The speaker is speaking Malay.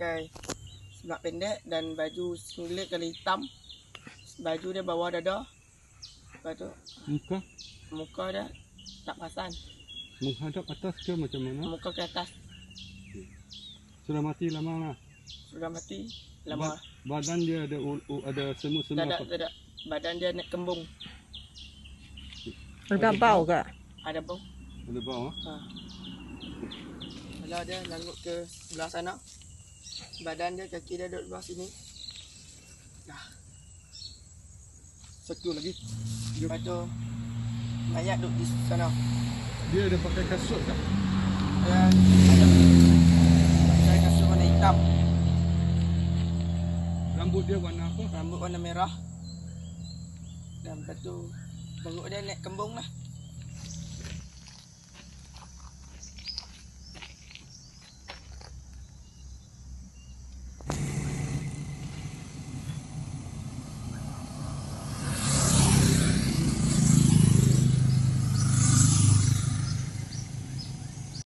pakai semak pendek dan baju singlet kali hitam. Baju dia bawah dada. Lepas tu Muka muka dia tak pasang. menghadap atas ke macam mana? Muka ke atas. Sudah mati lama lah. Sudah mati. Lama. Ba- badan dia ada ada Tak semut-semut ada, tak ada. Badan dia naik kembung. Ada bau ke? Ada bau. Ada bau ah. Ha. Kalau dia langgut ke sebelah sana. Badan dia, kaki dia duduk sebelah sini. Dah. Satu lagi. Lepas tu, mayat duduk di sana. Dia ada pakai kasut tak? Dan ada pakai kasut warna hitam. Rambut dia warna apa? Rambut warna merah. Dan lepas tu, perut dia naik kembung lah.